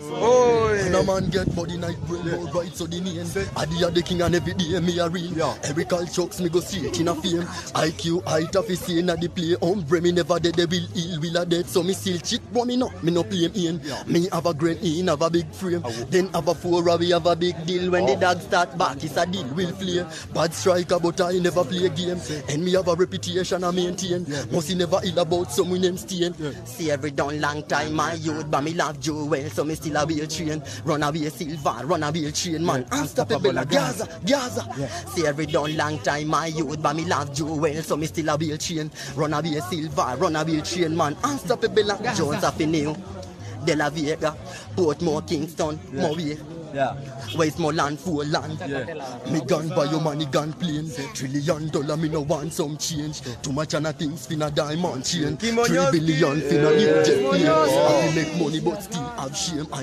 So when a man get body night brain yeah. right so the name. Adi a the king and every day me a real. Yeah. Every call chucks me go straight in a fame IQ height of his in a the play. Hombre me never dead they will ill will a dead. So me still cheat but me no Me no play him. In Yeah. Me have a great in have a big frame. Then have a four we have a big deal. When the oh. dog start back it's a deal will play. Bad striker but I never play game. And me have a reputation I maintain. Must he never ill about someone name stain. See every done long time my youth But me love Joe well so me still a wheel train Run away silver, run away train man Unstoppable like Gaza, Gaza See every done long time my youth But me love Joe well so me still a wheel train Run away silver, run away train man Unstoppable uh, Gaza. Jones of New De La Vega, Portmore, Kingston, Mowie Yeah. Westmoreland, full land. for land. Yeah. Me gun buy your money gun plane. Trillion dollar me no want some change. Too much and a things finna diamond chain. Three billion finna yeah. jet plane. I make money but still have shame. I